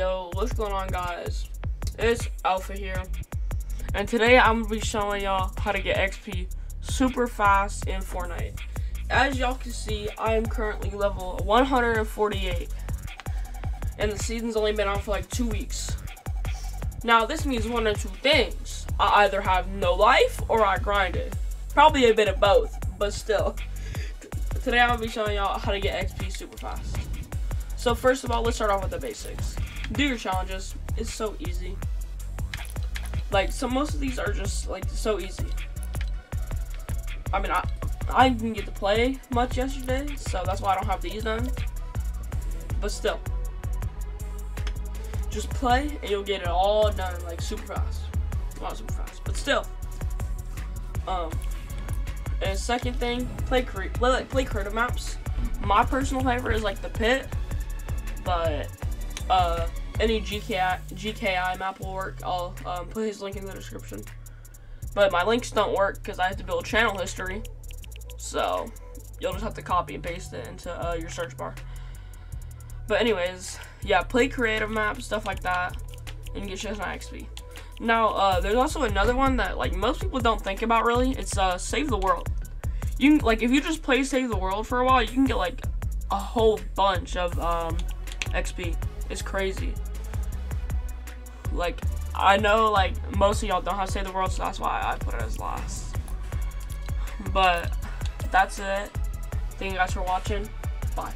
Yo, what's going on guys? It's Alpha here. And today I'm gonna be showing y'all how to get XP super fast in Fortnite. As y'all can see, I am currently level 148. And the season's only been on for like two weeks. Now this means one of two things. I either have no life or I grinded. Probably a bit of both, but still. Today I'm gonna be showing y'all how to get XP super fast. So first of all, let's start off with the basics. Do your challenges. It's so easy. Like, so most of these are just like so easy. I mean, I I didn't get to play much yesterday, so that's why I don't have these done. But still, just play and you'll get it all done like super fast. Not super fast, but still. Um, and second thing, play play, play creative maps. My personal favorite is like the pit but uh, any GKI, GKI map will work. I'll um, put his link in the description. But my links don't work because I have to build channel history. So you'll just have to copy and paste it into uh, your search bar. But anyways, yeah, play creative maps, stuff like that, and get Chestnut XP. Now, uh, there's also another one that like most people don't think about really. It's uh, Save the World. You can, like if you just play Save the World for a while, you can get like a whole bunch of um, XP. It's crazy. Like, I know, like, most of y'all don't have to save the world, so that's why I put it as last. But, that's it. Thank you guys for watching. Bye.